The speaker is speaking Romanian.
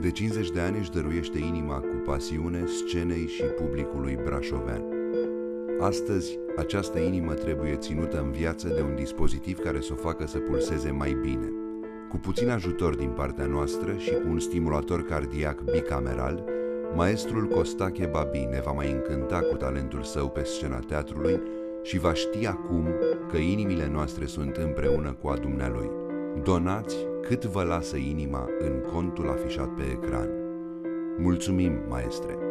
De 50 de ani își dăruiește inima cu pasiune scenei și publicului brașovean. Astăzi, această inimă trebuie ținută în viață de un dispozitiv care să o facă să pulseze mai bine. Cu puțin ajutor din partea noastră și cu un stimulator cardiac bicameral, maestrul Costache Babi ne va mai încânta cu talentul său pe scena teatrului și va ști acum că inimile noastre sunt împreună cu a dumnealui. Donați cât vă lasă inima în contul afișat pe ecran. Mulțumim, maestre!